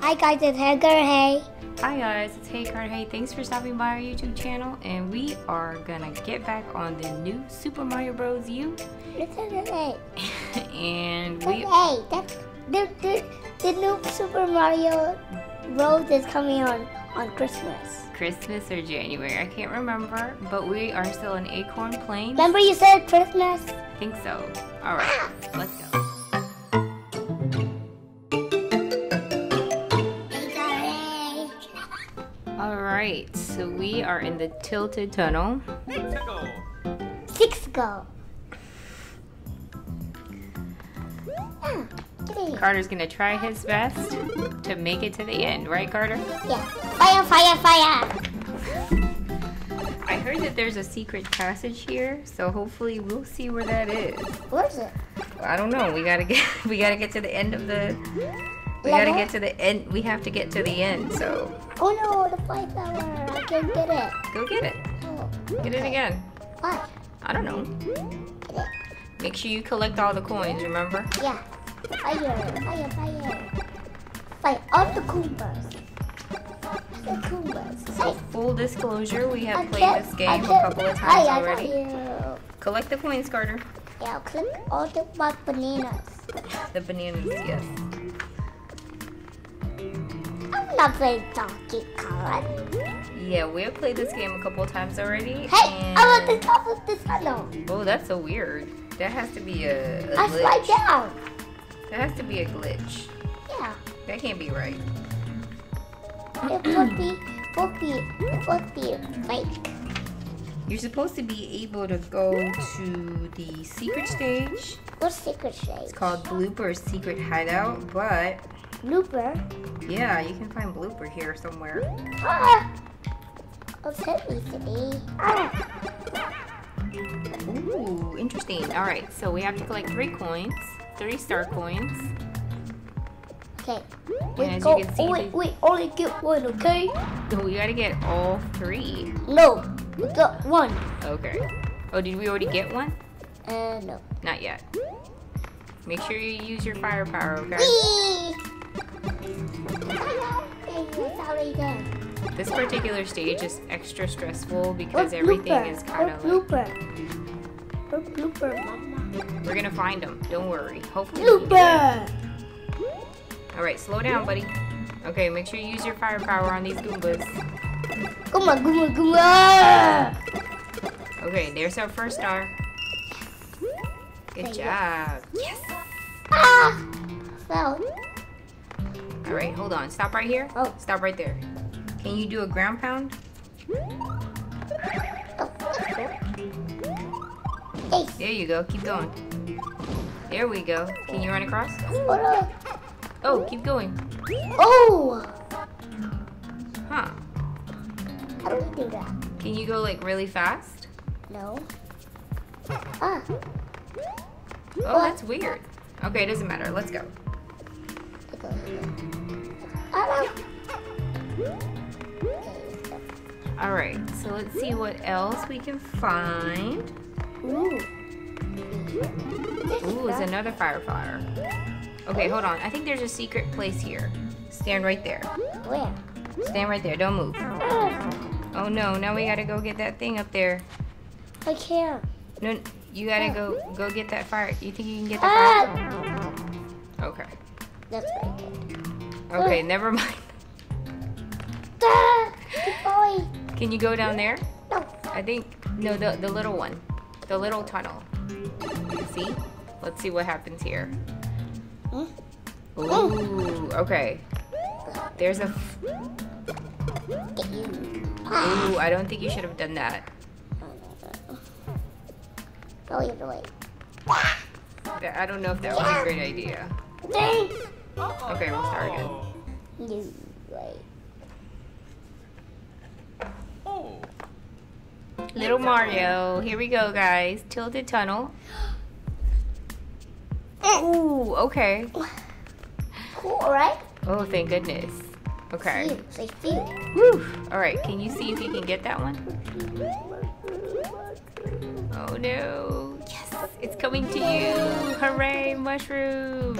Hi guys, it's Edgar. Hey. Hi guys, it's Hey Carter Hey. Thanks for stopping by our YouTube channel, and we are gonna get back on the new Super Mario Bros. U, Listen to hey. and we hey, that's the, the, the new Super Mario Bros. is coming on on Christmas. Christmas or January, I can't remember, but we are still in Acorn Plains. Remember you said Christmas? I think so. All right, ah! let's go. We are in the Tilted Tunnel. Six go. Carter's gonna try his best to make it to the end, right, Carter? Yeah. Fire, fire, fire. I heard that there's a secret passage here, so hopefully we'll see where that is. Where's it? I don't know. We gotta get we gotta get to the end of the we gotta get to the end we have to get to the end, so Oh no, the fire flower. I can't get it. go get it. Oh, Get it again. what? I don't know. Get it. Make sure you collect all the coins, remember? Yeah. Fire, fire, fire. Fire all the Koopas. The Koopas. So full disclosure, we have I played this game a couple of times I already. you. Collect the coins, Carter. Yeah, click all the bananas. The bananas, yes. I'm not playing Donkey Kong. Yeah, we have played this game a couple times already. Hey, and... I'm at the top of the tunnel. Oh, that's so weird. That has to be a, a I slide down. That has to be a glitch. Yeah, That can't be right. it would be, would be, it would be fake. You're supposed to be able to go to the secret stage. What's secret shade? It's called Blooper's Secret Hideout, but Blooper. yeah, you can find Blooper here somewhere. Ah! Oh, hit me today. Ah! Ooh, interesting. All right, so we have to collect three coins, three star coins. Okay. And Wait, as oh, wait, wait, only get one, okay? No, we gotta get all three. No, we got one. Okay. Oh, did we already get one? Uh, no. Not yet. Make sure you use your firepower, okay? Whee! This particular stage is extra stressful because everything is kind of like we're gonna find them. Don't worry. Hopefully. we can do it. Blooper! All right, slow down, buddy. Okay, make sure you use your firepower on these Goombas. Come on, Goomba! come on! Okay, there's our first star. Good job. Yes. Ah! Fell. All right, hold on. Stop right here. Oh. Stop right there. Can you do a ground pound? Oh, that's cool. Ace. There you go. Keep going. There we go. Can you run across? Oh. Oh, keep going. Oh! Huh. How do we do that? Can you go like really fast? No. Ah. Oh, that's weird. Okay, it doesn't matter. Let's go. All right, so let's see what else we can find. Ooh. Ooh, it's another firefly. Okay, hold on. I think there's a secret place here. Stand right there. Where? Stand right there. Don't move. Ah, Oh no, now we gotta go get that thing up there. I can't. No, you gotta go go get that fire. You think you can get the fire? That's very good. Okay, never mind. Ah! Can you go down there? No. I think no, the the little one, the little tunnel. See? Let's see what happens here. Hmm? Ooh, okay. There's a. Ooh, I don't think you should have done that. Go the other way. I don't know if that was a great idea. Dang. Okay, we'll start again. No way. Oh. Little Mario, here we go, guys. Tilted tunnel. Eh. Ooh, okay. Cool, right? Oh, thank goodness. Okay. Feel. Say feel. Whew. All right, can you see if you can get that one? Oh no. Yes, it's coming to you. Hooray, mushroom.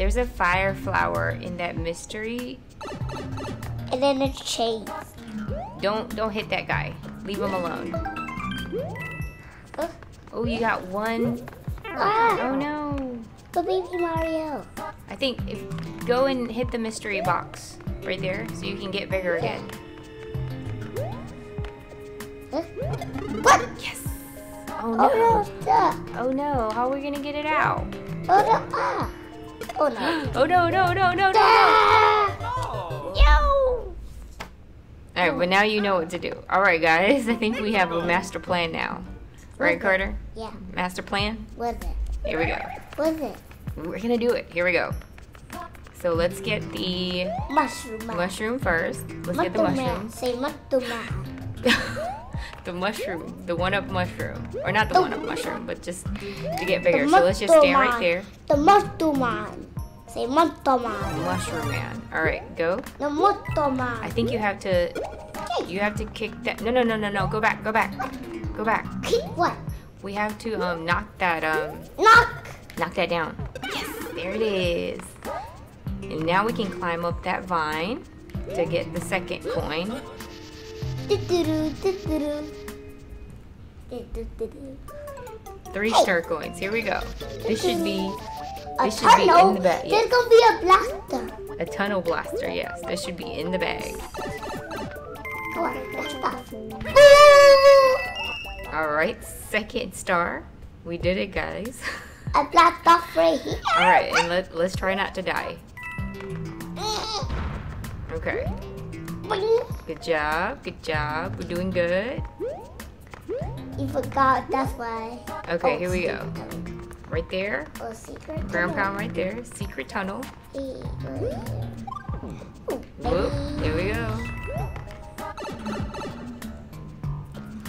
There's a fire flower in that mystery. And then a chase. Don't don't hit that guy. Leave him alone. Oh, you got one. ah, Oh no. the baby Mario. I think if go and hit the mystery box right there so you can get bigger again. What? Yes. Oh Oh no, no. Oh no. How are we gonna get it out? Oh no, ah. Oh no. Oh no no no no no. Ah! Yo. All right, but now you know what to do. All right, guys. I think we have a master plan now. Right, Carter? Yeah, Master plan. was it? Here we go. Was it? We're gonna do it. Here we go. So let's get the Mushroom mushroom first. Let's get the Mushroom. Say mushroom. the mushroom, the one up mushroom, or not the The- one up mushroom, but just to get bigger. So let's just stand right there. The mushroom man. Say mushroom man. Mushroom man. All right, go. The mushroom man. I think you have to. You have to kick that. No, no, no, no, no. Go back. Go back. Go back. Kick what? We have to um knock that um Knock. knock that down. Yes, there it is. And now we can climb up that vine to get the second coin. Do-do-do, do-do-do. Do-do-do-do. Three star coins. Here we go. This should be A This should be in tunnel. the bag, There's gonna be a blaster. a tunnel blaster. Yes, this should be in the bag. Come on, blaster. All right, second star. We did it, guys. A blaster right here. All right, and let let's try not to die. Okay. Good job. Good job. We're doing good. You forgot, that's why. Okay, Oh, here we go. secret Right there. tunnel. Oh, secret Ground tunnel. pound right there. Secret tunnel. Hey, Whoop. There we go.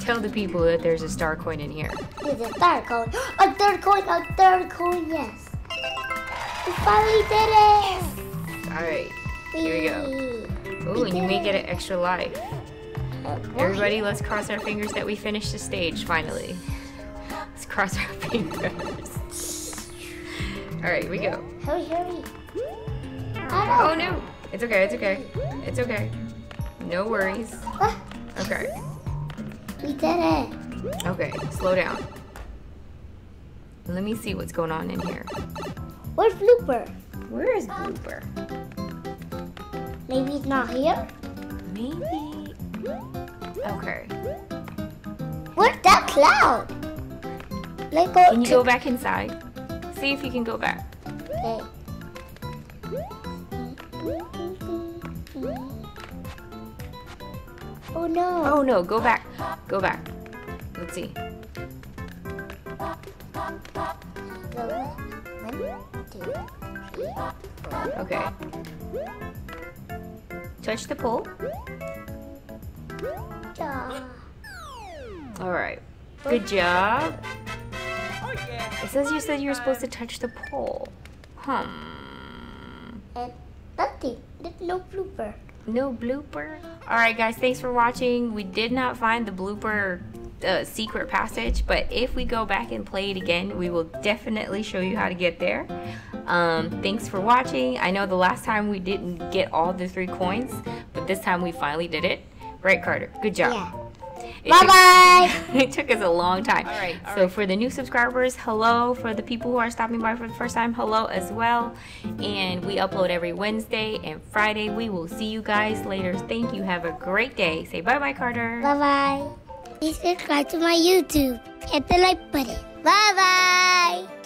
Tell the people that there's a star coin in here. There's a third coin. A third coin, a third coin, yes. We finally did it. All right. Here we go. go. Ooh, and you may get an extra life. Everybody, let's cross our fingers that we finish the stage finally. Let's cross our fingers. All right, we go. Hurry, hurry. Oh no! It's okay, it's okay. It's okay. No worries. Ah, Okay, we did it. okay, slow down. Let me see what's going on in here. Where's Blooper? Where is Blooper? Maybe he's not here. Maybe. Okay. Where's that cloud? Let's go. Can you go back inside? See if you can go back. Okay. Oh no. Oh no, go back. Go back. Let's see. Go. One, two, three, four. Okay. Touch the pole. All right. Good job. It says you said you were supposed to touch the pole. Hmm. And nothing. No blooper. No blooper. All right, guys. Thanks for watching. We did not find the blooper uh, secret passage, but if we go back and play it again, we will definitely show you how to get there. Um, thanks for watching. I know the last time we didn't get all the three coins, but this time we finally did it. Right, Carter? Good job. Yeah. It Bye took- bye. it took us a long time. All right. so for the new subscribers, hello. For the people who are stopping by for the first time, hello as well. And we upload every Wednesday and Friday. We will see you guys later. Thank you. Have a great day. Say bye bye, Carter. Bye bye. Please subscribe to my YouTube. Hit the like button. Bye bye.